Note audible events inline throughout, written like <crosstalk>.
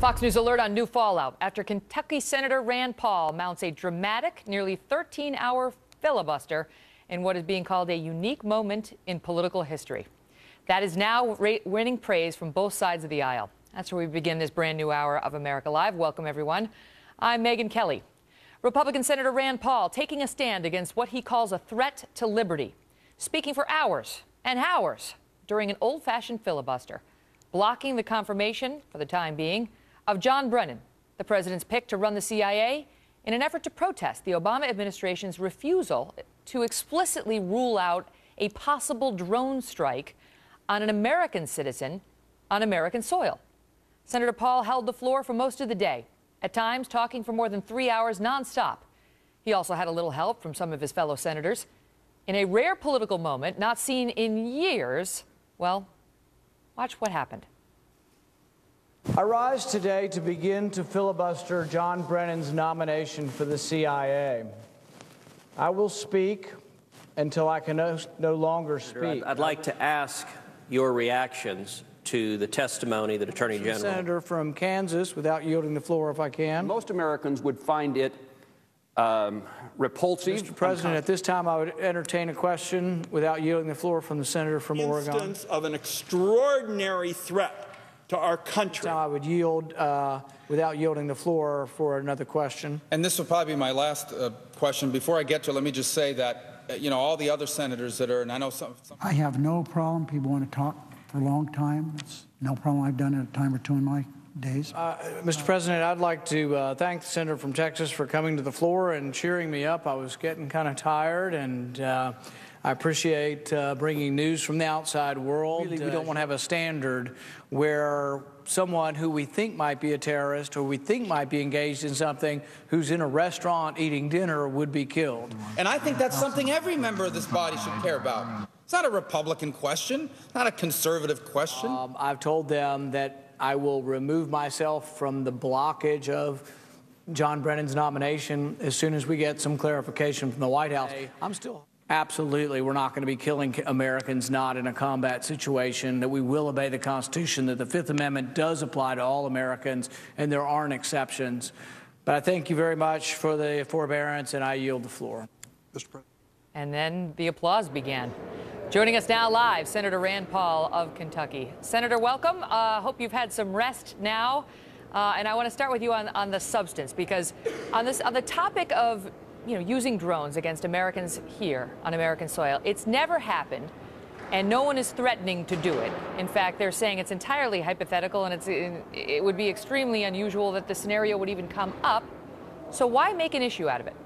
Fox News alert on new fallout after Kentucky Senator Rand Paul mounts a dramatic, nearly 13 hour filibuster in what is being called a unique moment in political history. That is now winning praise from both sides of the aisle. That's where we begin this brand new hour of America Live. Welcome, everyone. I'm Megyn Kelly. Republican Senator Rand Paul taking a stand against what he calls a threat to liberty, speaking for hours and hours during an old fashioned filibuster, blocking the confirmation, for the time being, of John Brennan, the president's pick to run the CIA, in an effort to protest the Obama administration's refusal to explicitly rule out a possible drone strike on an American citizen on American soil. Senator Paul held the floor for most of the day, at times talking for more than three hours nonstop. He also had a little help from some of his fellow senators. In a rare political moment not seen in years, well, watch what happened. I rise today to begin to filibuster John Brennan's nomination for the CIA. I will speak until I can no, no longer speak. I'd, like to ask your reactions to the testimony that Attorney General. Senator from Kansas, without yielding the floor, if I can. Most Americans would find it um, repulsive. Mr. President, at this time, I would entertain a question without yielding the floor from the senator from Instance Oregon. Instance of an extraordinary threat to our country. Now I would yield uh, without yielding the floor for another question. And this will probably be my last uh, question. Before I get to it, let me just say that, uh, you know, all the other senators that are, and I know some, some. I have no problem. People want to talk for a long time. It's no problem. I've done it a time or two in my days. Uh, Mr. President, I'd like to uh, thank the senator from Texas for coming to the floor and cheering me up. I was getting kind of tired and uh, I appreciate uh, bringing news from the outside world. Really, we don't want to have a standard where someone who we think might be a terrorist or we think might be engaged in something who's in a restaurant eating dinner would be killed. And I think that's something every member of this body should care about. It's not a Republican question, not a conservative question. Um, I've told them that I will remove myself from the blockage of John Brennan's nomination as soon as we get some clarification from the White House. I'm still. Absolutely. We're not going to be killing Americans not in a combat situation, that we will obey the Constitution, that the Fifth Amendment does apply to all Americans, and there aren't exceptions. But I thank you very much for the forbearance, and I yield the floor. Mr. President. And then the applause began. Joining us now live, Senator Rand Paul of Kentucky. Senator, welcome. Uh, hope you've had some rest now. Uh, and I want to start with you on, on the substance, because on this on the topic of you know, using drones against Americans here on American soil. It's never happened, and no one is threatening to do it. In fact, they're saying it's entirely hypothetical, and it's, it would be extremely unusual that the scenario would even come up. So why make an issue out of it?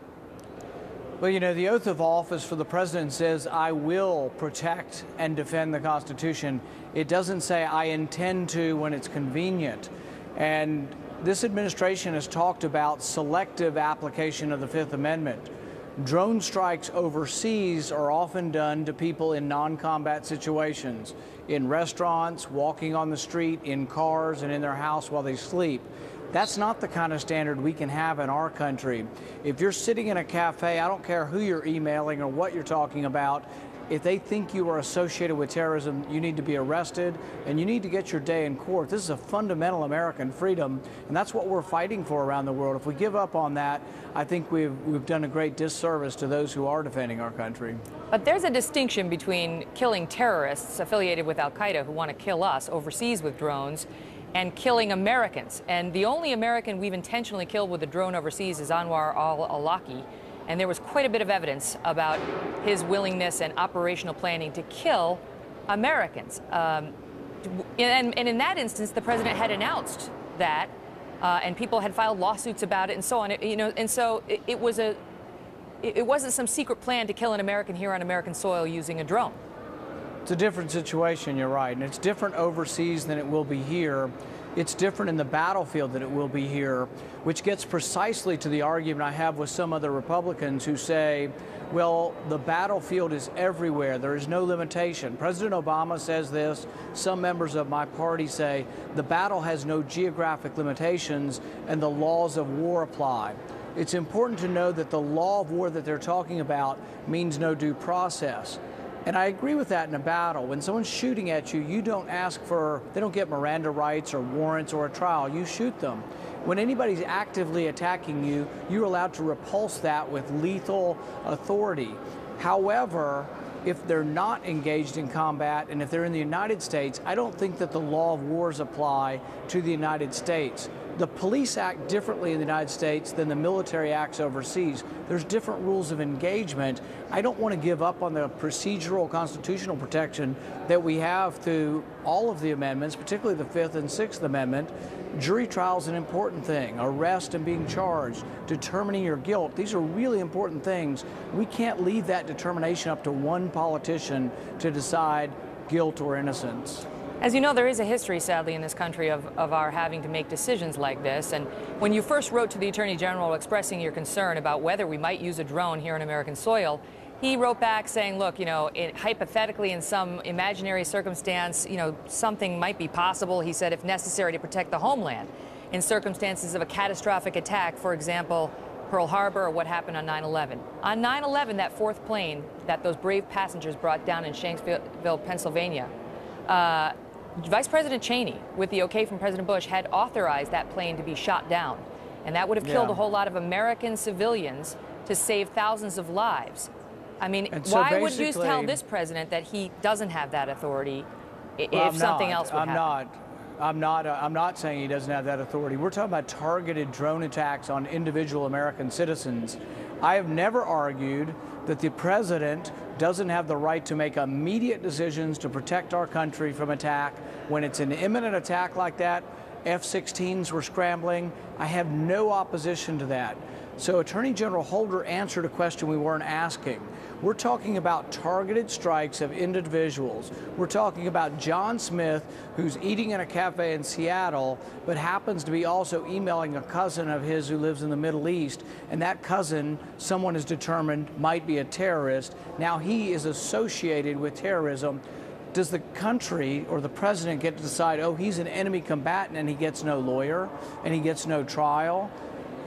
Well, you know, the oath of office for the president says, I will protect and defend the Constitution. It doesn't say, I intend to when it's convenient. And this administration has talked about selective application of the Fifth Amendment. Drone strikes overseas are often done to people in non combat situations, in restaurants, walking on the street, in cars, and in their house while they sleep. That's not the kind of standard we can have in our country. If you're sitting in a cafe, I don't care who you're emailing or what you're talking about, if they think you are associated with terrorism, you need to be arrested and you need to get your day in court. This is a fundamental American freedom, and that's what we're fighting for around the world. If we give up on that, I think we've, we've done a great disservice to those who are defending our country. But there's a distinction between killing terrorists affiliated with Al Qaeda who want to kill us overseas with drones and killing Americans. And the only American we've intentionally killed with a drone overseas is Anwar al Awlaki and there was quite a bit of evidence about his willingness and operational planning to kill Americans. Um, and, and, in that instance, the president had announced that, uh, and people had filed lawsuits about it, and so on. It, you know, and so it, it was a, it, it wasn't some secret plan to kill an American here on American soil using a drone. It's a different situation, you're right, and it's different overseas than it will be here. It's different in the battlefield than it will be here, which gets precisely to the argument I have with some other Republicans who say, well, the battlefield is everywhere. There is no limitation. President Obama says this. Some members of my party say the battle has no geographic limitations and the laws of war apply. It's important to know that the law of war that they're talking about means no due process. And I agree with that in a battle. When someone's shooting at you, you don't ask for, they don't get Miranda rights or warrants or a trial. You shoot them. When anybody's actively attacking you, you're allowed to repulse that with lethal authority. However, if they're not engaged in combat and if they're in the United States, I don't think that the law of wars apply to the United States. The police act differently in the United States than the military acts overseas. There's different rules of engagement. I don't want to give up on the procedural constitutional protection that we have through all of the amendments, particularly the Fifth and Sixth Amendment. Jury trial is an important thing. Arrest and being charged, determining your guilt. These are really important things. We can't leave that determination up to one politician to decide guilt or innocence. As you know, there is a history, sadly, in this country of, of our having to make decisions like this. And when you first wrote to the Attorney General expressing your concern about whether we might use a drone here on American soil, he wrote back saying, look, you know, it, hypothetically, in some imaginary circumstance, you know, something might be possible, he said, if necessary to protect the homeland. In circumstances of a catastrophic attack, for example, Pearl Harbor or what happened on 9 11. On 9 11, that fourth plane that those brave passengers brought down in Shanksville, Pennsylvania, uh, Vice President Cheney, with the okay from President Bush, had authorized that plane to be shot down. And that would have killed Yeah. a whole lot of American civilians to save thousands of lives. I mean, And so why would you tell this president that he doesn't have that authority Well, if something not. else would I'm happen? not. I'm not. Uh, I'm not saying he doesn't have that authority. We're talking about targeted drone attacks on individual American citizens. I have never argued that the president doesn't have the right to make immediate decisions to protect our country from attack when it's an imminent attack like that. F-16s were scrambling. I have no opposition to that. So Attorney General Holder answered a question we weren't asking. We're talking about targeted strikes of individuals. We're talking about John Smith, who's eating in a cafe in Seattle, but happens to be also emailing a cousin of his who lives in the Middle East. And that cousin, someone is determined, might be a terrorist. Now he is associated with terrorism. Does the country or the president get to decide, oh, he's an enemy combatant and he gets no lawyer and he gets no trial?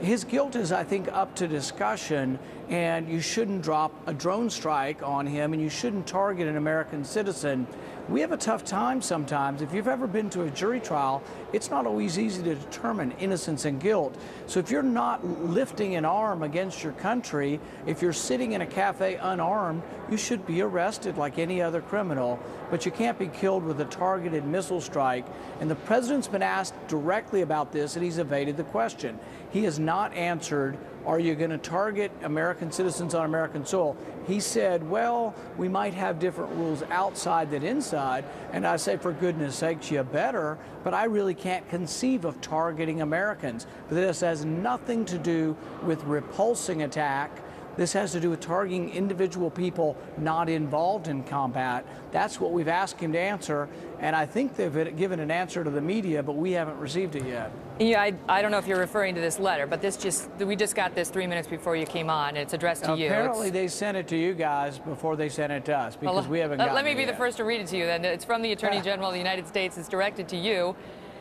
His guilt is, I think, up to discussion, and you shouldn't drop a drone strike on him, and you shouldn't target an American citizen. We have a tough time sometimes. If you've ever been to a jury trial, it's not always easy to determine innocence and guilt. So if you're not lifting an arm against your country, if you're sitting in a cafe unarmed, you should be arrested like any other criminal. But you can't be killed with a targeted missile strike. And the president's been asked directly about this, and he's evaded the question. He has not answered, are you going to target American citizens on American soil? He said, well, we might have different rules outside than inside. And I say, for goodness sakes, you better. But I really can't conceive of targeting Americans. But this has nothing to do with repulsing attack. This has to do with targeting individual people not involved in combat. That's what we've asked him to answer. And I think they've given an answer to the media, but we haven't received it yet. Yeah, I, I don't know if you're referring to this letter, but this just, we just got this three minutes before you came on, and it's addressed to you. Apparently, they sent it to you guys before they sent it to us because Well, we haven't let, let me be the first to read it to you then. It's from the Attorney <laughs> General of the United States. It's directed to you.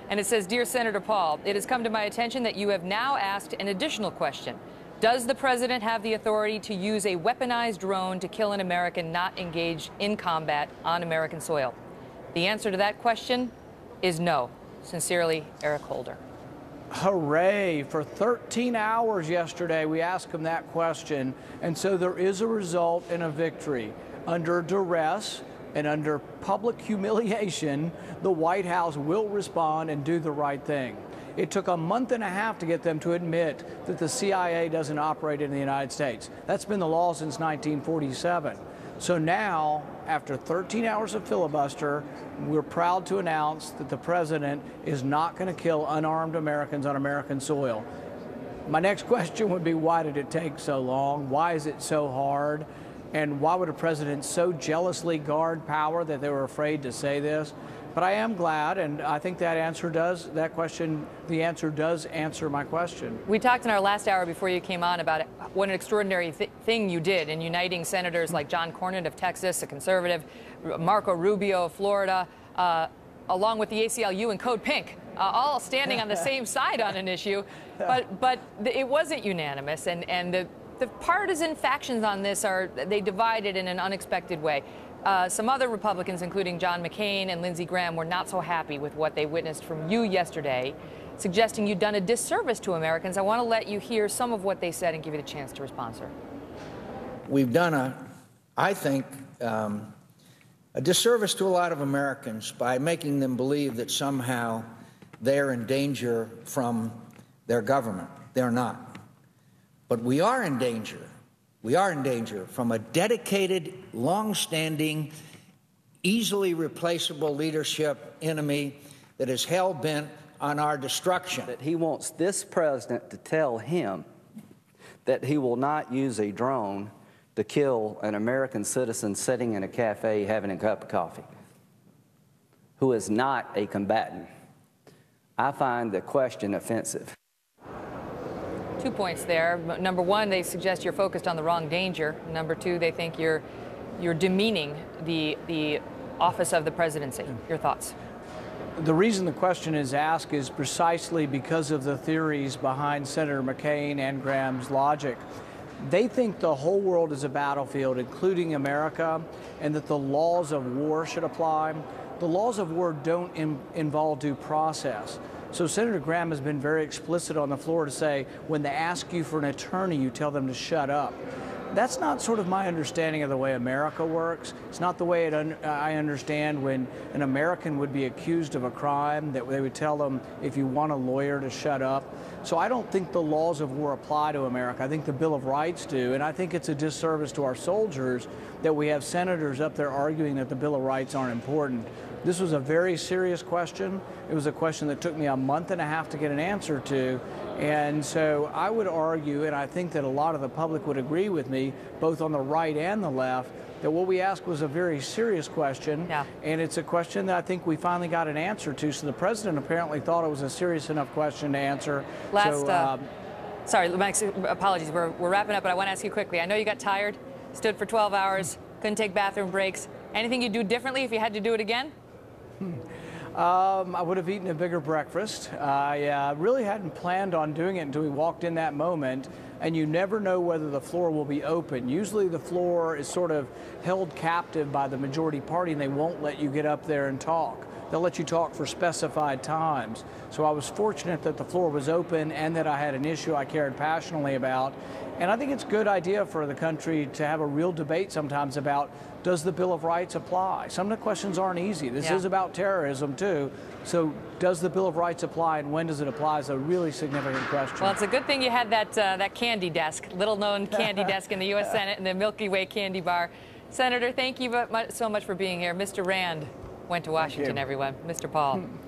And it says, Dear Senator Paul, it has come to my attention that you have now asked an additional question. Does the president have the authority to use a weaponized drone to kill an American not engaged in combat on American soil? The answer to that question is no. Sincerely, Eric Holder. Hooray! For 13 hours yesterday, we asked him that question. And so there is a result and a victory. Under duress and under public humiliation, the White House will respond and do the right thing. It took a month and a half to get them to admit that the CIA doesn't operate in the United States. That's been the law since 1947. So now, after 13 hours of filibuster, we're proud to announce that the president is not going to kill unarmed Americans on American soil. My next <laughs> question would be why did it take so long? Why is it so hard? And why would a president so jealously guard power that they were afraid to say this? But I am glad, and I think that answer does, that question, the answer does answer my question. We talked in our last hour before you came on about what an extraordinary th- thing you did in uniting senators like John Cornyn of Texas, a conservative, Marco Rubio of Florida, uh, along with the ACLU and Code Pink, uh, all standing on the <laughs> same side on an issue. <laughs> But but it wasn't unanimous, and and the the partisan factions on this are they divided in an unexpected way. Uh, some other Republicans, including John McCain and Lindsey Graham, were not so happy with what they witnessed from you yesterday, suggesting you'd done a disservice to Americans. I want to let you hear some of what they said and give you the chance to respond, sir. we've done a, I think, um, a disservice to a lot of Americans by making them believe that somehow they're in danger from their government. They're not. But we are in danger. We are in danger from a dedicated, long-standing, easily replaceable leadership enemy that is hell bent on our destruction. that he wants this president to tell him that he will not use a drone to kill an American citizen sitting in a cafe having a cup of coffee who is not a combatant. I find the question offensive. Two points there. Number one, they suggest you're focused on the wrong danger. Number two, they think you're you're demeaning the the office of the presidency. Your thoughts? The reason the question is asked is precisely because of the theories behind Senator McCain and Graham's logic. They think the whole world is a battlefield, including America, and that the laws of war should apply. The laws of war don't in, involve due process. So Senator Graham has been very explicit on the floor to say when they ask you for an attorney, you tell them to shut up. That's not sort of my understanding of the way America works. It's not the way it un- uh, I understand when an American would be accused of a crime that they would tell them if you want a lawyer to shut up. So I don't think the laws of war apply to America. I think the Bill of Rights do, and I think it's a disservice to our soldiers that we have senators up there arguing that the Bill of Rights aren't important. This was a very serious question. It was a question that took me a month and a half to get an answer to. And so I would argue, and I think that a lot of the public would agree with me, both on the right and the left, that what we asked was a very serious question. Yeah. And it's a question that I think we finally got an answer to. So the president apparently thought it was a serious enough question to answer. Last, so, uh, um, Sorry, Max, apologies. We're, we're wrapping up, but I want to ask you quickly. I know you got tired, stood for 12 hours, couldn't take bathroom breaks. Anything you'd do differently if you had to do it again? Um, I would have eaten a bigger breakfast. I uh, really hadn't planned on doing it until we walked in that moment. And you never know whether the floor will be open. Usually, the floor is sort of held captive by the majority party, and they won't let you get up there and talk. They'll let you talk for specified times. So I was fortunate that the floor was open and that I had an issue I cared passionately about. And I think it's a good idea for the country to have a real debate sometimes about does the Bill of Rights apply? Some of the questions aren't easy. This Yeah. is about terrorism too. So does the Bill of Rights apply and when does it apply is a really significant question. Well, it's a good thing you had that uh, that candy desk, little known candy <laughs> desk in the U.S. Senate and the Milky Way candy bar. Senator, thank you so much for being here. Mr. Rand went to Washington, everyone. Mr. Paul. Hmm.